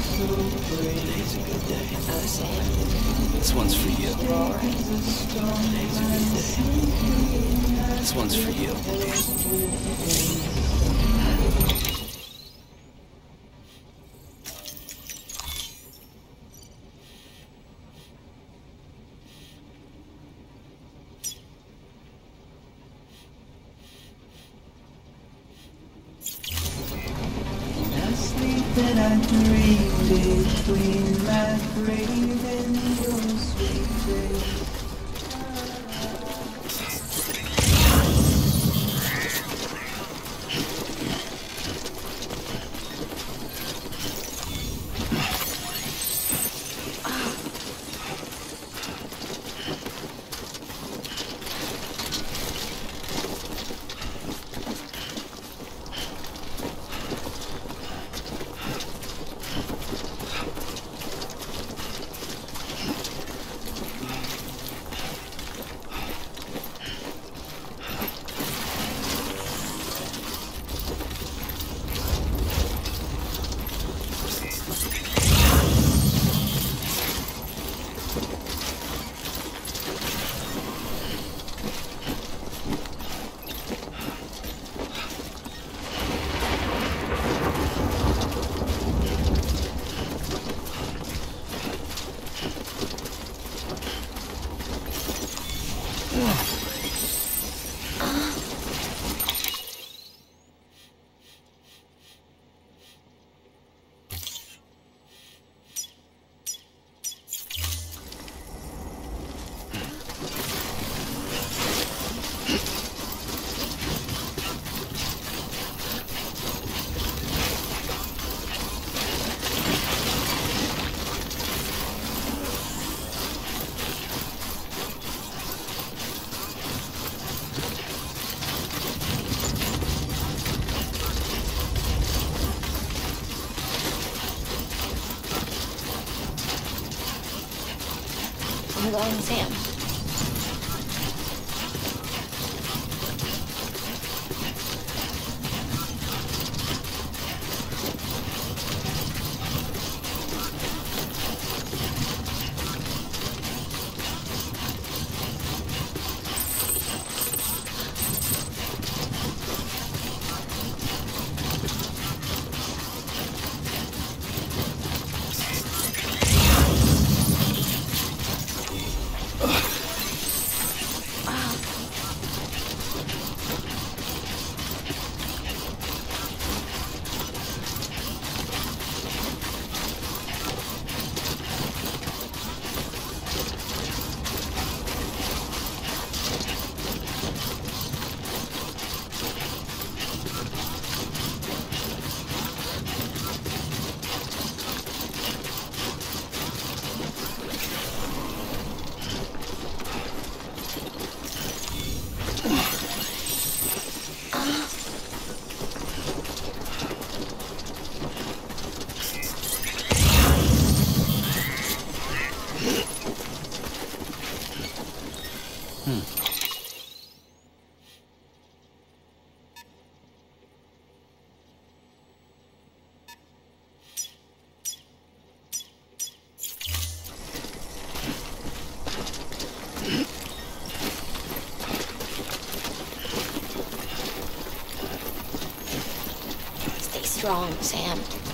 Today's a good day. This one's for you. Today's a good day. This one's for you. Going, strong, Sam.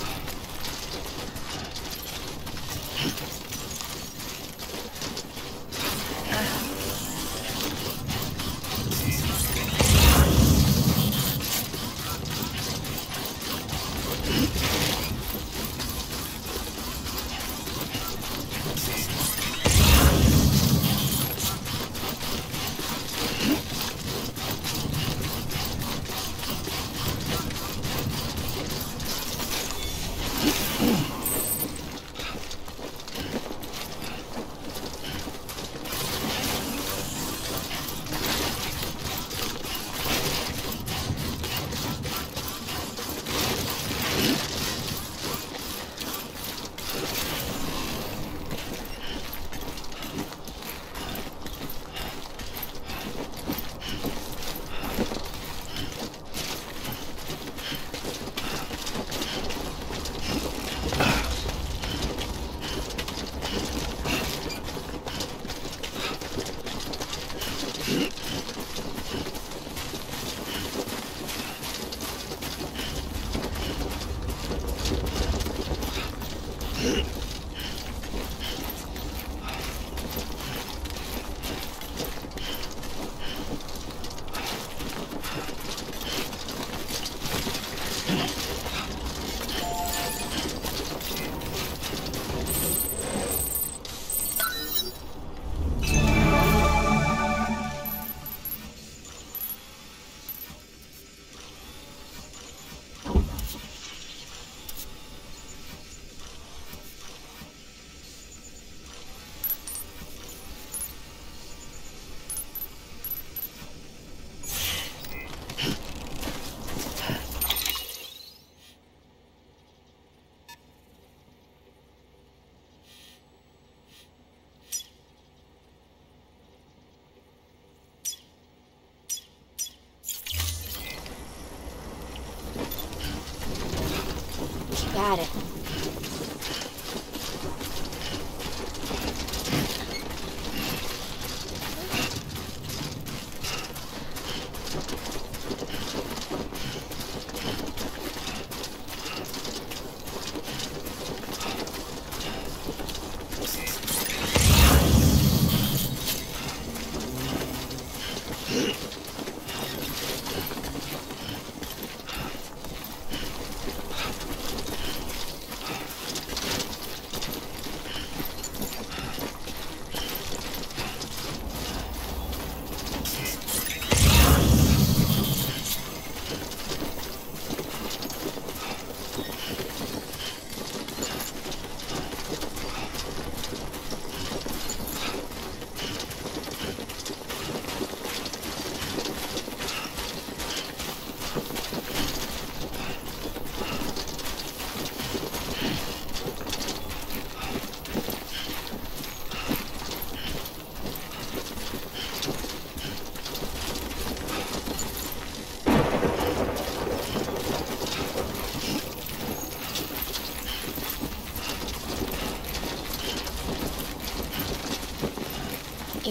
Got it.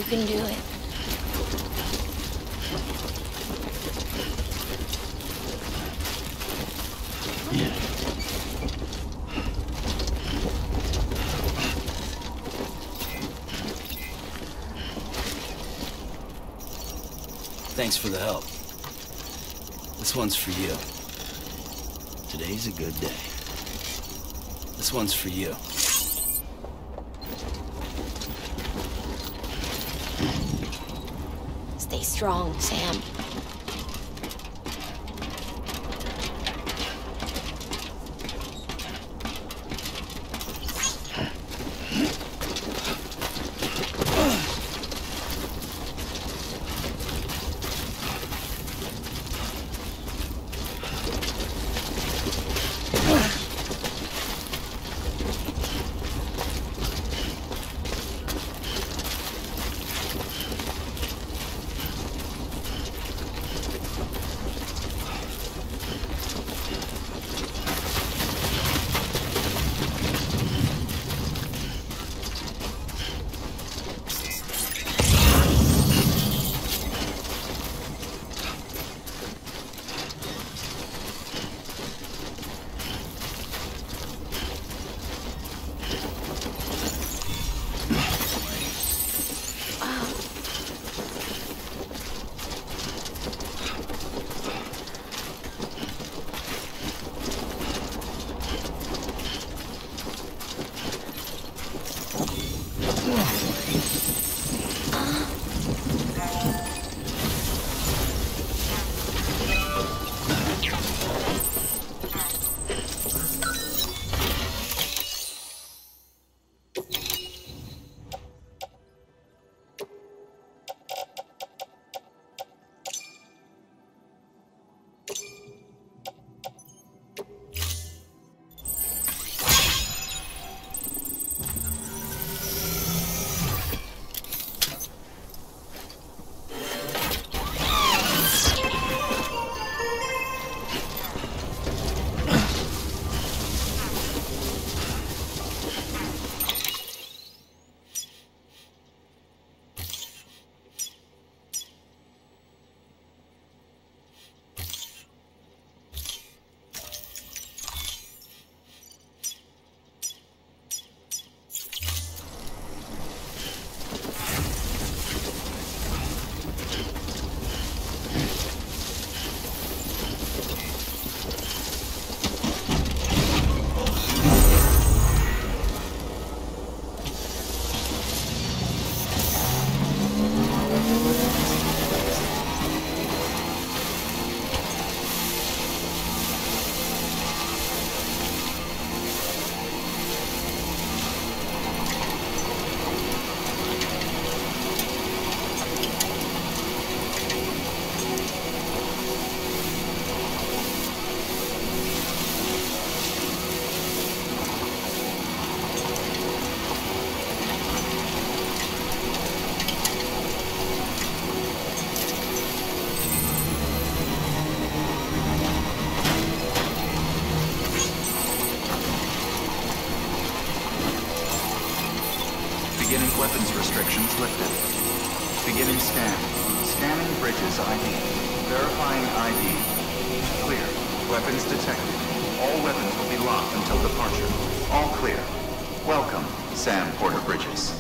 Can do it. Thanks for the help. This one's for you. Today's a good day. This one's for you. Strong, Sam. Scan. Scanning bridges ID. Verifying ID. Clear. Weapons detected. All weapons will be locked until departure. All clear. Welcome, Sam Porter Bridges.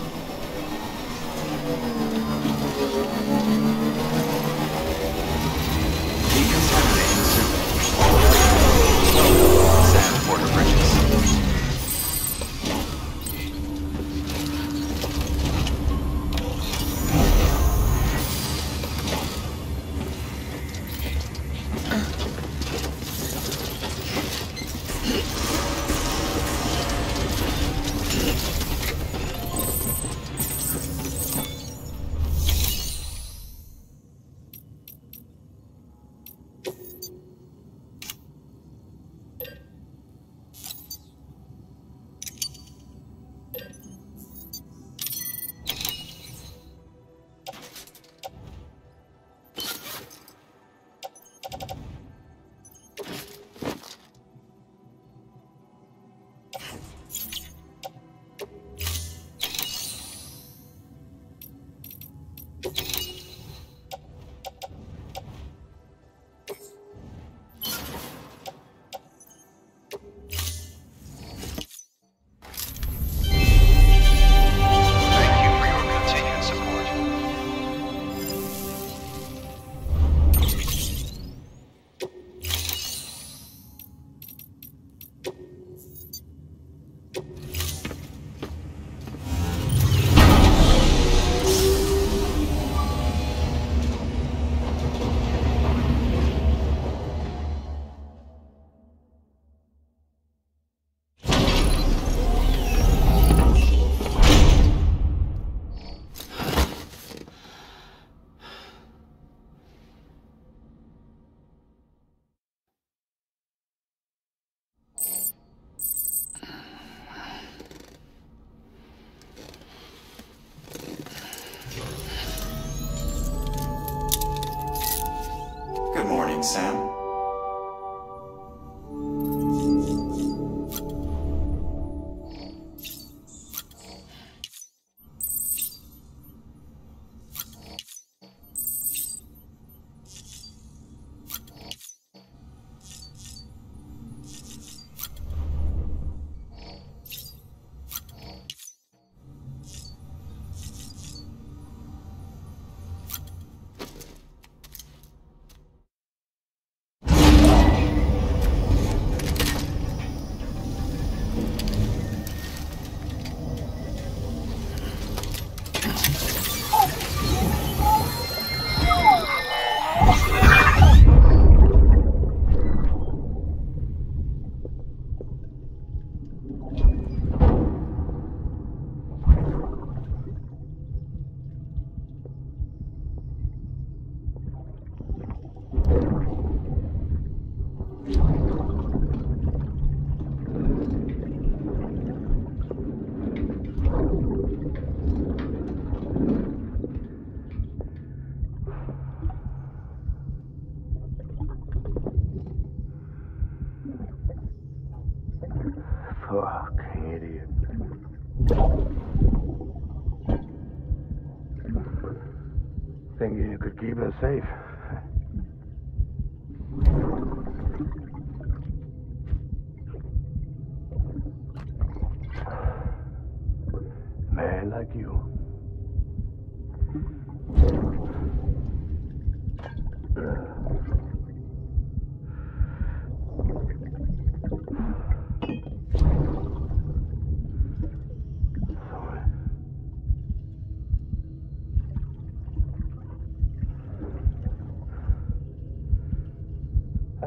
Sam.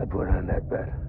I put on that bet.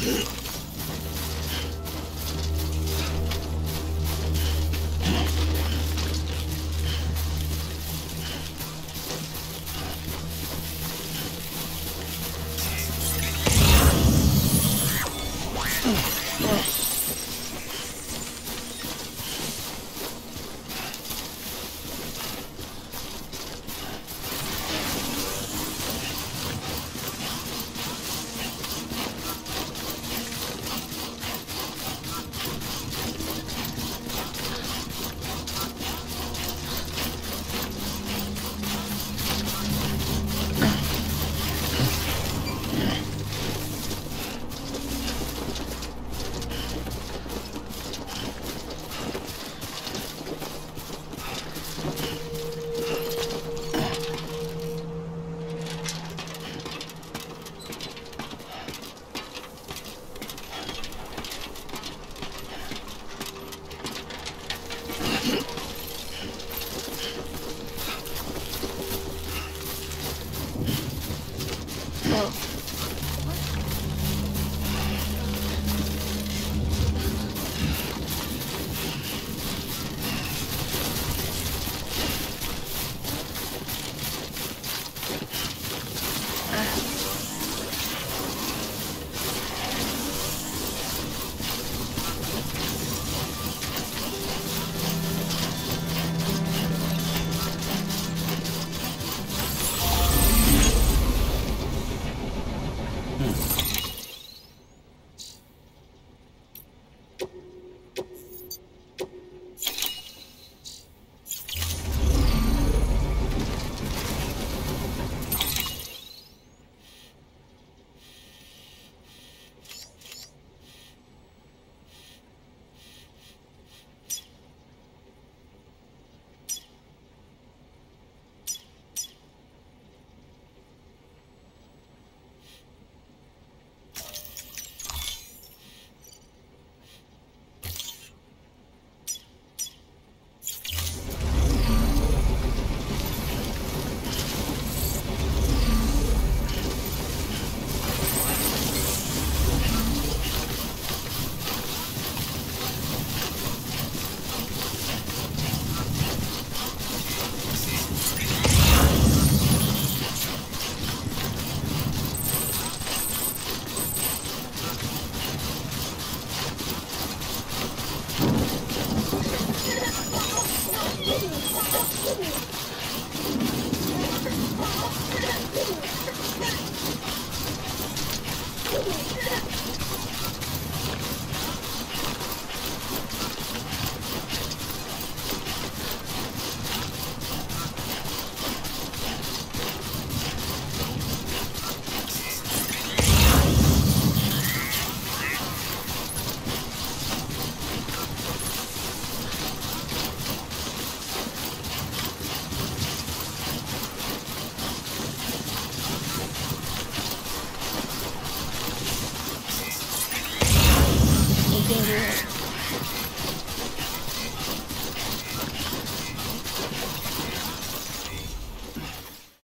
Yeah.